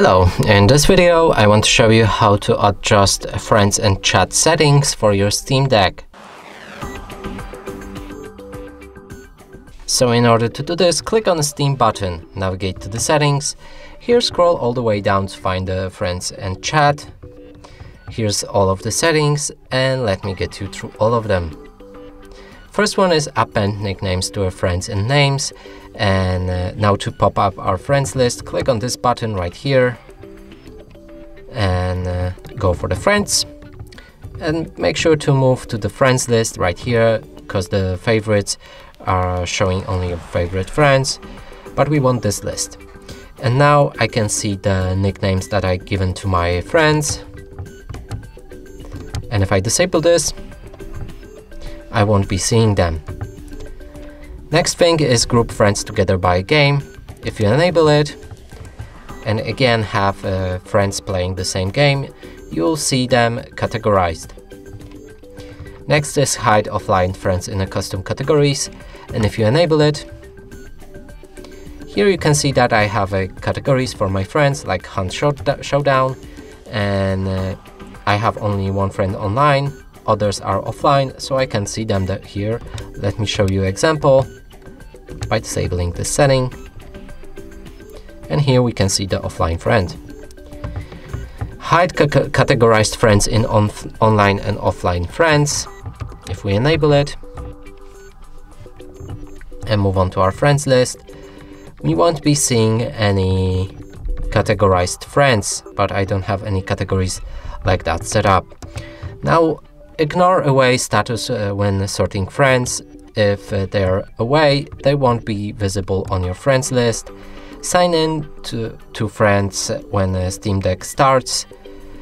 Hello, in this video I want to show you how to adjust friends and chat settings for your Steam Deck. So in order to do this, click on the Steam button, navigate to the settings, here scroll all the way down to find the friends and chat. Here's all of the settings and let me get you through all of them. First one is append nicknames to our friends and names. And uh, now to pop up our friends list, click on this button right here and uh, go for the friends. And make sure to move to the friends list right here because the favorites are showing only your favorite friends, but we want this list. And now I can see the nicknames that I given to my friends. And if I disable this, I won't be seeing them. Next thing is group friends together by game. If you enable it, and again have uh, friends playing the same game, you'll see them categorized. Next is hide offline friends in a custom categories, and if you enable it, here you can see that I have uh, categories for my friends like Hunt Showdown, and uh, I have only one friend online, others are offline, so I can see them here. Let me show you example by disabling this setting. And here we can see the offline friend. Hide categorized friends in on online and offline friends. If we enable it and move on to our friends list, we won't be seeing any categorized friends, but I don't have any categories like that set up. Now Ignore away status uh, when sorting friends. If uh, they're away, they won't be visible on your friends list. Sign in to, to friends when Steam Deck starts.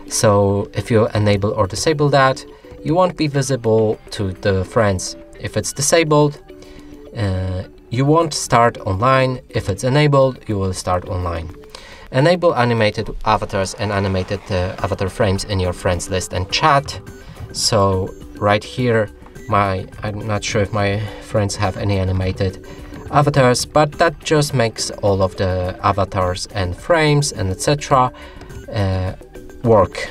So if you enable or disable that, you won't be visible to the friends. If it's disabled, uh, you won't start online. If it's enabled, you will start online. Enable animated avatars and animated uh, avatar frames in your friends list and chat. So right here, my I'm not sure if my friends have any animated avatars, but that just makes all of the avatars and frames and etc. Uh, work.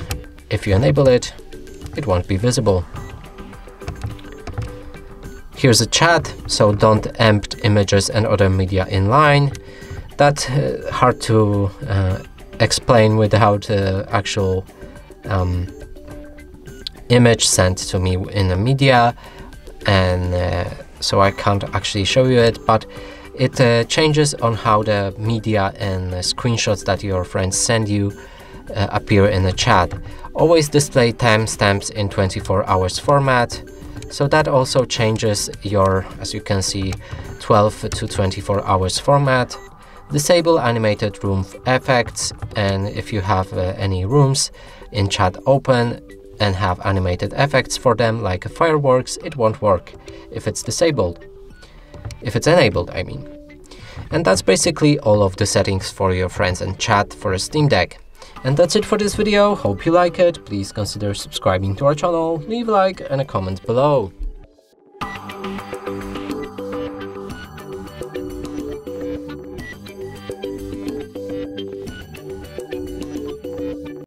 If you enable it, it won't be visible. Here's a chat, so don't embed images and other media inline. That's uh, hard to uh, explain without uh, actual um, image sent to me in the media and uh, so I can't actually show you it but it uh, changes on how the media and uh, screenshots that your friends send you uh, appear in the chat. Always display timestamps in 24 hours format so that also changes your as you can see 12 to 24 hours format disable animated room effects and if you have uh, any rooms in chat open and have animated effects for them like fireworks, it won't work if it's disabled. If it's enabled, I mean. And that's basically all of the settings for your friends and chat for a Steam Deck. And that's it for this video, hope you like it, please consider subscribing to our channel, leave a like and a comment below.